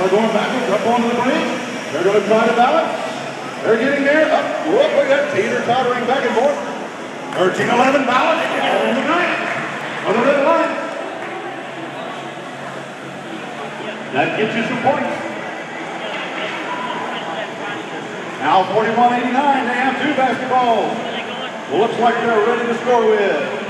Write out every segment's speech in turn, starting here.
they're going backwards, up onto the bridge. They're going to try to balance. They're getting there. Up. Whoop, look at that. Teeter tottering back and forth. 13 11 balance. On the. On the red line. That gets you some points. Now 41-89, they have two basketballs. Looks like they're ready to score with.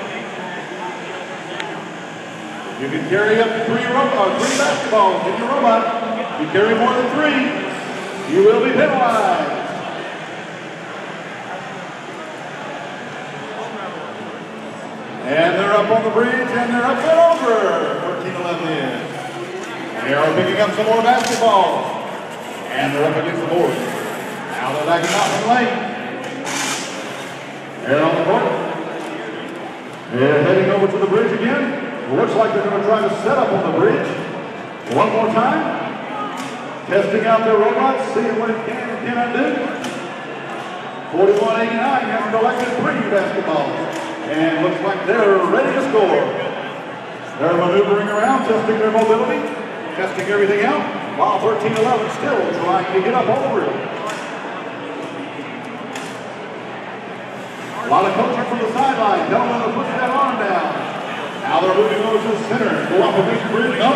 You can carry up to three, ro- uh, three basketballs in your robot. You carry more than three, you will be penalized. And they're up on the bridge and they're up and over. 13-11 is. They are picking up some more basketballs. And they're up against the board. Now they're out from the lane. They're on the court. They're heading over to the bridge again. Looks like they're going to try to set up on the bridge. One more time. Testing out their robots, seeing what it can and cannot do. 41-89 has collected three basketballs. And looks like they're ready to score. They're maneuvering around, testing their mobility, testing everything out, while 13-11 still trying to get up over it. A lot of coaching from the sideline, telling them to push that arm down. Now they're moving over to the center. Go up a big bridge. No.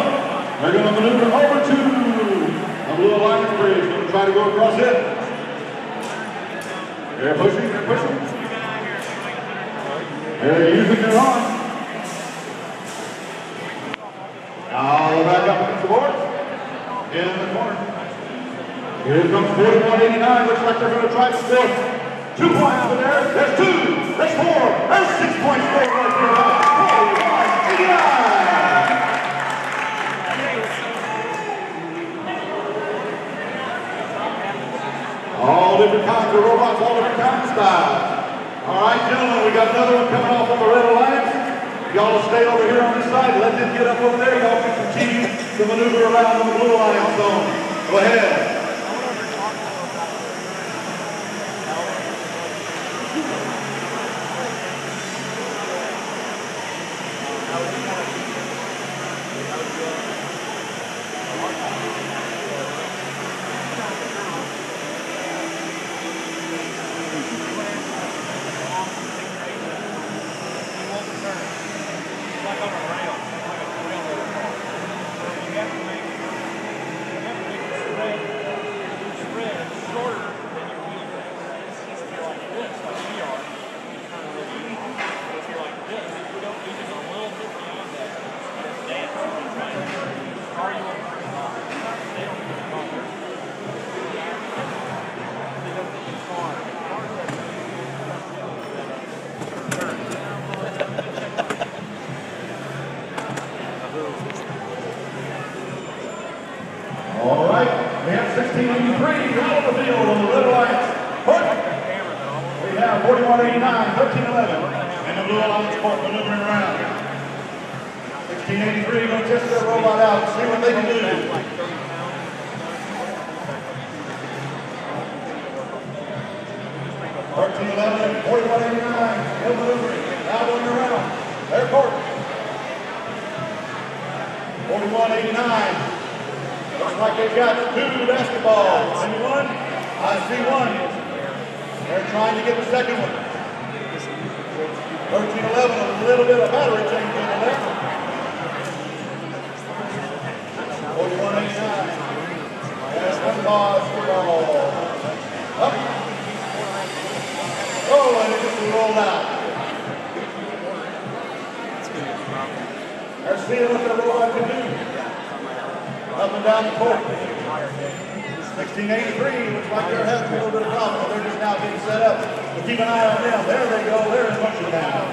They're going to maneuver over to Blue Alliance Bridge. Going to try to go across it. They're pushing. They're pushing. They're using their arm. Now they're back up against the board. In the corner. Here comes 41-89. Looks like they're going to try to score. Two points for there. There's two. There's four. There's six points for right here. Different kinds of robots, all different kinds of styles. All right, gentlemen, we got another one coming off on the Red Alliance. Y'all stay over here on this side. Let them get up over there. Y'all can continue to maneuver around the Blue Alliance zone. Go ahead. All right, we have 1683 out of the field on the Red Alliance. We have 4189, 1311, and the Blue Alliance court maneuvering around. 1683 going to test their robot out, see what they can do. Thirteen eleven, forty-one eighty-nine, still maneuvering, now going around, their court. Forty-one eighty-nine, Looks like they've got two basketballs. I see one. I see one. They're trying to get the second one. 13 11, a little bit of battery change in the left. 41 89. There's one basketball. Up. Oh, and it just rolled out. They're seeing what the robot can do and down the court. 1683 looks like they're having a little bit of problem. They're just now getting set up. But keep an eye on them. There they go. They're in motion now.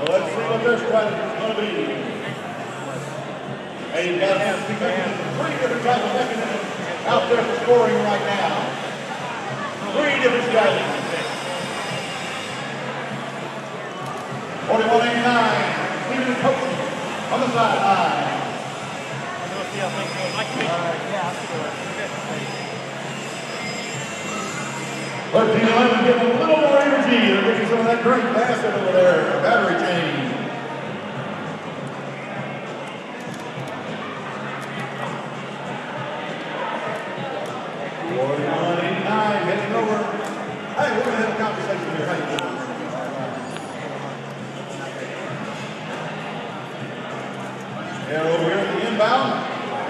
Well, let's see what their strategy is going to be. Hey, you've got hands three different types of mechanisms out there for scoring right now. Three different strategies. 4189, Stephen Coach on the sideline. I'm see how things go. Mike, uh, yeah, 13 11 getting a little more energy. They're getting some of that great bass over there. Battery change. Forty-one eighty-nine heading over. Hey, we're gonna have a conversation here. How you doing?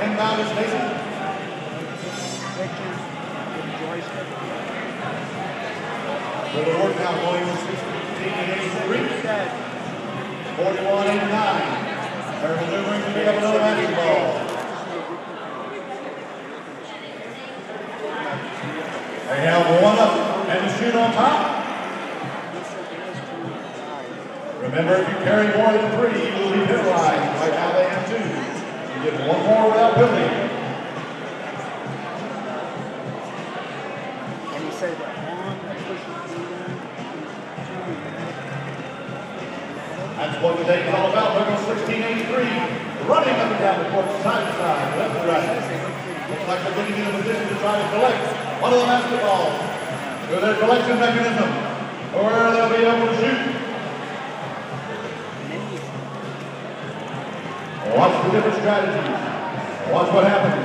Inbound is Mason. With the work now going with 16 83. 41 89. They're maneuvering to pick up another basketball. They have one up and the chute on top. Remember, if you carry more than three, you will be penalized. Right now they get one more without penalty. And he said that one that pushes through there, That's what the day is all about. On 1683. Running up and down the court, side to side, left to right. Looks like they're getting in a position to try to collect one of the basketballs through their collection mechanism, or they'll be able to shoot. Different strategies. Watch what happens.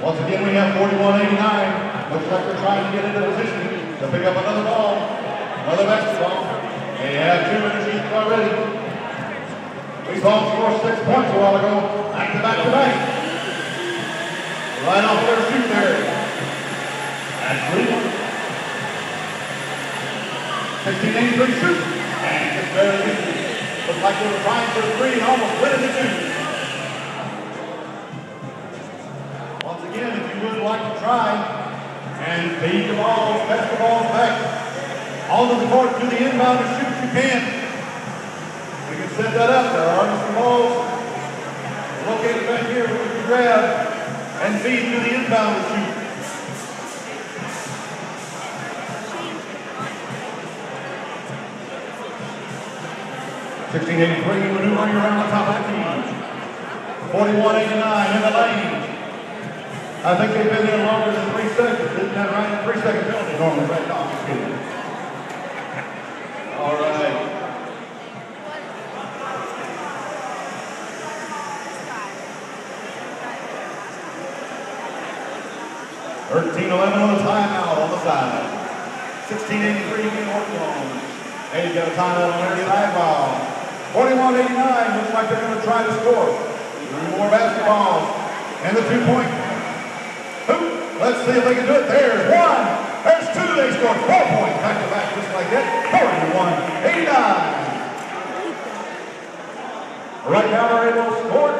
Once again, we have 41-89. Looks like they're trying to get into position to pick up another ball, another basketball. They have two sheet already. We saw them score six points a while ago, back to back to back. Right off their shoot there. That's Cleveland. 1683 shoot. And just barely. Looked like they were trying for three and almost went into two. Once again, if you would like to try and feed the balls, pass the balls back onto the court to the inbound and shoot, you can. We can set that up. There are some balls located back here we can grab and feed to the inbound and shoot. Sixteen eighty-three, maneuvering around the top of the. Forty-one eighty-nine in the lane. I think they've been there longer than three seconds. Isn't that right? Three second penalty normally, right? No, just kidding. All right. Thirteen eleven on the timeout on the side. Sixteen eighty-three being worked on. Hey, you got a timeout on their side. Forty-one eighty-nine looks like they're gonna try to score. Three more basketballs. And the two-point. Let's see if they can do it. There's one. There's two. They scored four points back to back just like that. 41 89. Right now they're able to score